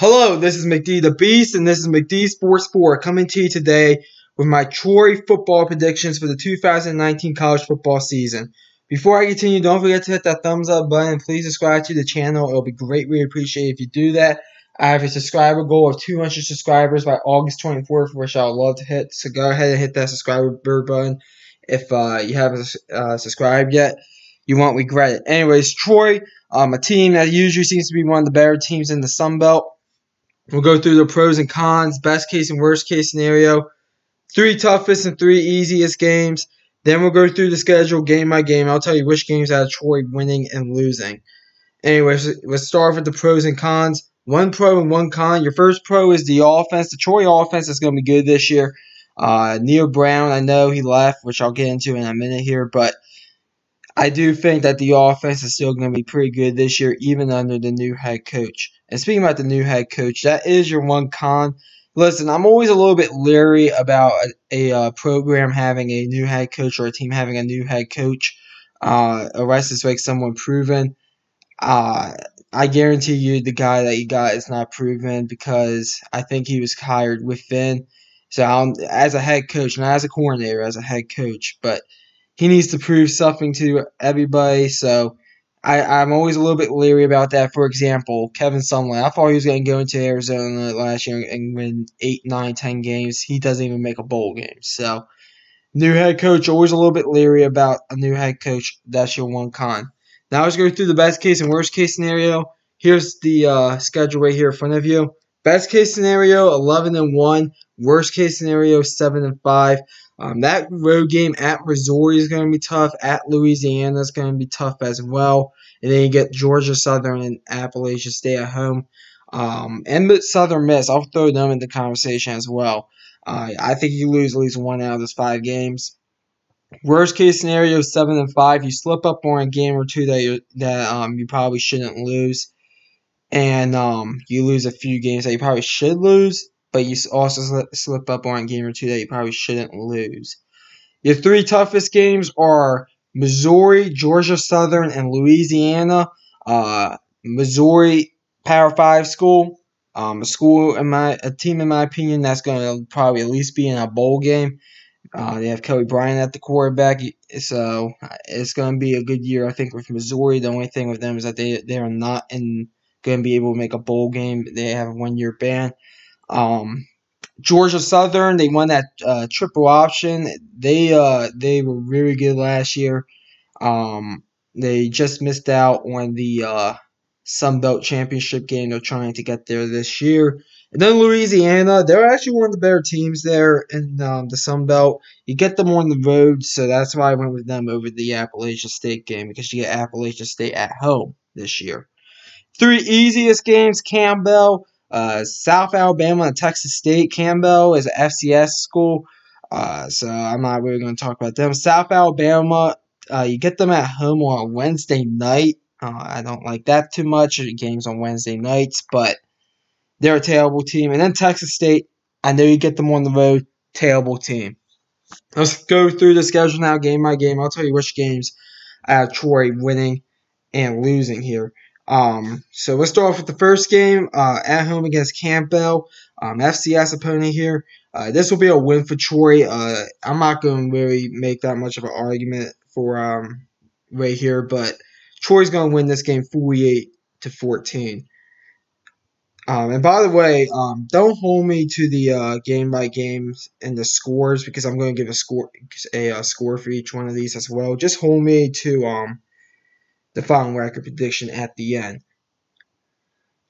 Hello, this is McD the Beast, and this is McD Sports 4 coming to you today with my Troy football predictions for the 2019 college football season. Before I continue, don't forget to hit that thumbs up button please subscribe to the channel. It'll be greatly appreciated if you do that. I have a subscriber goal of 200 subscribers by August 24th, which I would love to hit. So go ahead and hit that subscriber button if uh, you haven't uh, subscribed yet. You won't regret it. Anyways, Troy, um, a team that usually seems to be one of the better teams in the Sun Belt. We'll go through the pros and cons, best case and worst case scenario, three toughest and three easiest games. Then we'll go through the schedule game by game. I'll tell you which games out Troy winning and losing. Anyways, let's start with the pros and cons. One pro and one con. Your first pro is the offense. The Troy offense is going to be good this year. Uh, Neal Brown, I know he left, which I'll get into in a minute here, but I do think that the offense is still going to be pretty good this year, even under the new head coach. And speaking about the new head coach, that is your one con. Listen, I'm always a little bit leery about a, a uh, program having a new head coach or a team having a new head coach, uh, unless it's like someone proven. Uh, I guarantee you the guy that you got is not proven because I think he was hired within. So um, as a head coach, not as a coordinator, as a head coach, but – he needs to prove something to everybody. So I, I'm always a little bit leery about that. For example, Kevin Sumlin. I thought he was going to go into Arizona last year and win eight, nine, ten games. He doesn't even make a bowl game. So new head coach, always a little bit leery about a new head coach. That's your one con. Now let's go through the best case and worst case scenario. Here's the uh, schedule right here in front of you. Best case scenario, 11 and 1. Worst case scenario, 7 and 5. Um, that road game at Missouri is going to be tough. At Louisiana is going to be tough as well. And then you get Georgia Southern and Appalachian State at home. Um, and Southern Miss, I'll throw them in the conversation as well. Uh, I think you lose at least one out of those five games. Worst case scenario, seven and five. You slip up on a game or two that you, that um, you probably shouldn't lose, and um, you lose a few games that you probably should lose but you also slip, up on a game or two that you probably shouldn't lose. Your three toughest games are Missouri, Georgia Southern, and Louisiana. Uh, Missouri Power Five school, um, a school in my a team in my opinion that's going to probably at least be in a bowl game. Uh, they have Kelly Bryant at the quarterback, so it's going to be a good year I think with Missouri. The only thing with them is that they they are not in going to be able to make a bowl game. They have a one year ban. Um, Georgia Southern, they won that uh, triple option. They uh, they were really good last year. Um, they just missed out on the uh, Sun Belt Championship game. They're trying to get there this year. And then Louisiana, they're actually one of the better teams there in um, the Sun Belt. You get them on the road, so that's why I went with them over the Appalachian State game because you get Appalachian State at home this year. Three easiest games: Campbell, uh, South Alabama and Texas State. Campbell is an FCS school, uh, so I'm not really going to talk about them. South Alabama, uh, you get them at home on Wednesday night. Uh, I don't like that too much. Games on Wednesday nights, but they're a terrible team. And then Texas State, I know you get them on the road. Terrible team. Let's go through the schedule now, game by game. I'll tell you which games I have Troy winning and losing here. Um, so let's start off with the first game uh, at home against Campbell, um, FCS opponent here. Uh, this will be a win for Troy. Uh, I'm not going to really make that much of an argument for um, right here, but Troy's going to win this game 48 to 14. Um, and by the way, um, don't hold me to the uh, game by games and the scores because I'm going to give a score a, a, score for each one of these as well. Just hold me to um, the final record prediction at the end.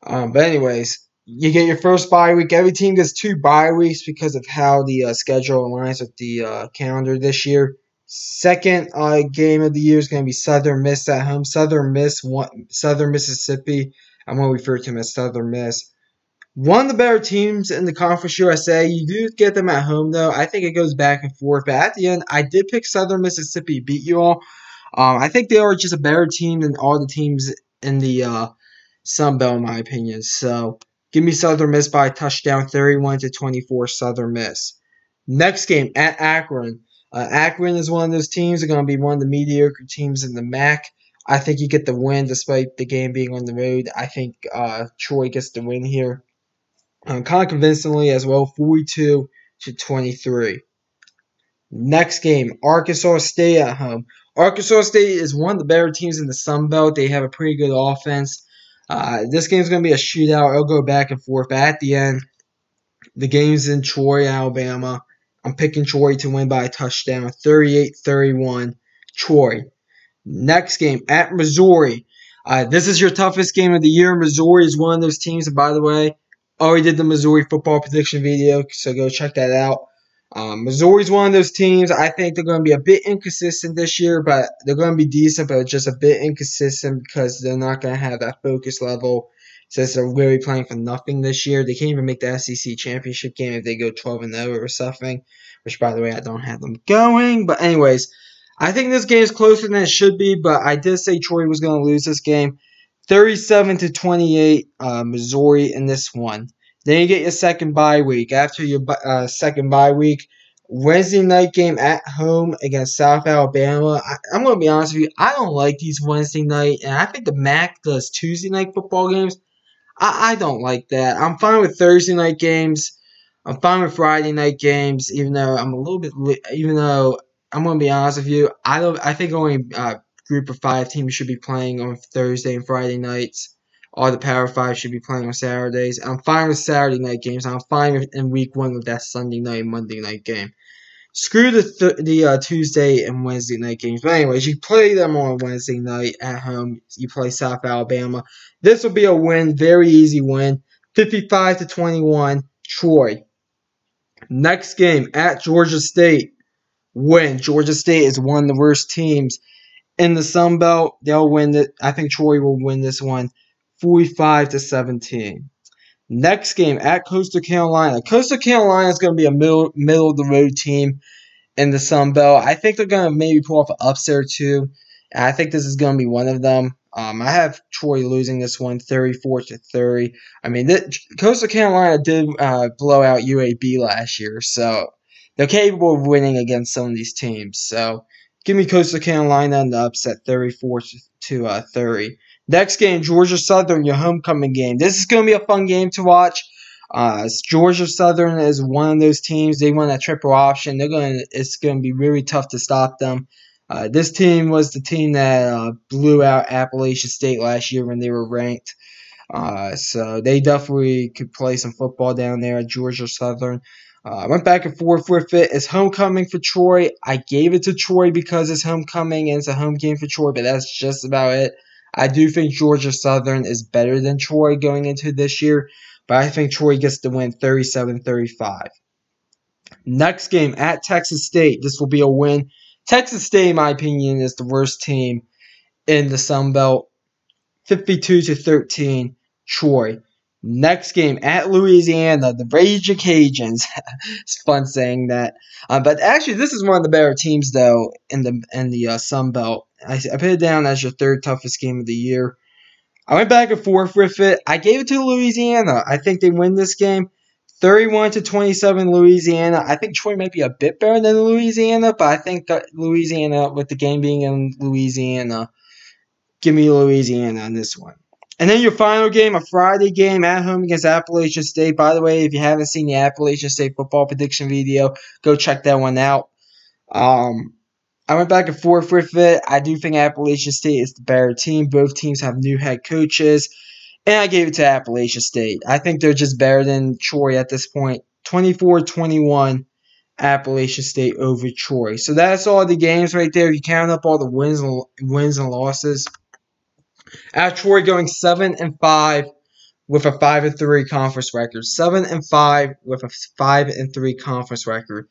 Um, but anyways, you get your first bye week. Every team gets two bye weeks because of how the uh, schedule aligns with the uh, calendar this year. Second uh, game of the year is going to be Southern Miss at home. Southern Miss, one, Southern Mississippi. I'm going to refer to them as Southern Miss. One of the better teams in the conference USA. You do get them at home, though. I think it goes back and forth. But at the end, I did pick Southern Mississippi beat you all. Um, I think they are just a better team than all the teams in the uh, Sun Belt, in my opinion. So give me Southern Miss by touchdown, 31 to 24, Southern Miss. Next game at Akron. Uh, Akron is one of those teams. They're going to be one of the mediocre teams in the MAC. I think you get the win despite the game being on the road. I think uh, Troy gets the win here. um, kind of convincingly as well, 42 to 23. Next game, Arkansas State at home. Arkansas State is one of the better teams in the Sun Belt. They have a pretty good offense. Uh, this game's going to be a shootout. It'll go back and forth. But at the end, the game's in Troy, Alabama. I'm picking Troy to win by a touchdown, 38-31. Troy. Next game at Missouri. Uh, this is your toughest game of the year. Missouri is one of those teams. And by the way, I already did the Missouri football prediction video, so go check that out. Um, Missouri's one of those teams. I think they're going to be a bit inconsistent this year, but they're going to be decent, but just a bit inconsistent because they're not going to have that focus level since they're really playing for nothing this year. They can't even make the SEC championship game if they go 12 and 0 or something, which, by the way, I don't have them going. But, anyways, I think this game is closer than it should be, but I did say Troy was going to lose this game. 37 to 28, uh, Missouri in this one. Then you get your second bye week. After your uh, second bye week, Wednesday night game at home against South Alabama. I, am going to be honest with you. I don't like these Wednesday night, and I think the MAC does Tuesday night football games. I, I don't like that. I'm fine with Thursday night games. I'm fine with Friday night games, even though I'm a little bit. Even though I'm going to be honest with you, I don't. I think only uh, group of five teams should be playing on Thursday and Friday nights all the Power Five should be playing on Saturdays. I'm fine with Saturday night games. I'm fine with, in Week One with that Sunday night, Monday night game. Screw the th- the uh, Tuesday and Wednesday night games. But anyways, you play them on Wednesday night at home. You play South Alabama. This will be a win, very easy win, 55 to 21. Troy. Next game at Georgia State. Win. Georgia State is one of the worst teams in the Sun Belt. They'll win it. I think Troy will win this one. 45 to 17. Next game at Coastal Carolina. Coastal Carolina is going to be a middle middle of the road team in the Sun Belt. I think they're going to maybe pull off an upset or two. I think this is going to be one of them. Um, I have Troy losing this one 34 to 30. I mean, th- Coastal Carolina did uh, blow out UAB last year, so they're capable of winning against some of these teams. So give me Coastal Carolina and the upset 34 to uh, 30. Next game, Georgia Southern, your homecoming game. This is going to be a fun game to watch. Uh, Georgia Southern is one of those teams. They won that triple option. They're gonna. It's going to be really tough to stop them. Uh, this team was the team that uh, blew out Appalachian State last year when they were ranked. Uh, so they definitely could play some football down there at Georgia Southern. Uh, I went back and forth with it. It's homecoming for Troy. I gave it to Troy because it's homecoming and it's a home game for Troy, but that's just about it. I do think Georgia Southern is better than Troy going into this year, but I think Troy gets the win 37 35. Next game at Texas State. This will be a win. Texas State, in my opinion, is the worst team in the Sun Belt. 52 to 13, Troy. Next game at Louisiana, the Raging Cajuns. it's fun saying that, uh, but actually, this is one of the better teams though in the in the uh, Sun Belt. I, I put it down as your third toughest game of the year. I went back and forth with it. I gave it to Louisiana. I think they win this game. 31 to 27 Louisiana. I think Troy might be a bit better than Louisiana, but I think Louisiana, with the game being in Louisiana, give me Louisiana on this one. And then your final game, a Friday game at home against Appalachian State. By the way, if you haven't seen the Appalachian State football prediction video, go check that one out. Um, I went back and forth with it. I do think Appalachian State is the better team. Both teams have new head coaches. And I gave it to Appalachian State. I think they're just better than Troy at this point. 24 21, Appalachian State over Troy. So that's all the games right there. You count up all the wins and, wins and losses, at Troy going seven and five with a five and three conference record. Seven and five with a five and three conference record.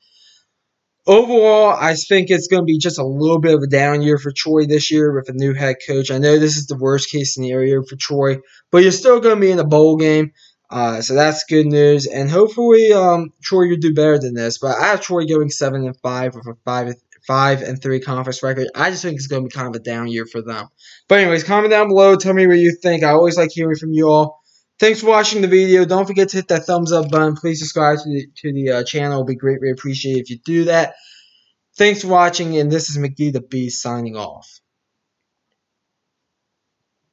Overall, I think it's going to be just a little bit of a down year for Troy this year with a new head coach. I know this is the worst case scenario for Troy, but you're still going to be in a bowl game. Uh, so that's good news, and hopefully, um, Troy will do better than this. But I have Troy going seven and five with a five five and three conference record. I just think it's going to be kind of a down year for them. But anyways, comment down below. Tell me what you think. I always like hearing from you all. Thanks for watching the video. Don't forget to hit that thumbs up button. Please subscribe to the, to the uh, channel. It would be greatly appreciated if you do that. Thanks for watching, and this is McD the Beast signing off.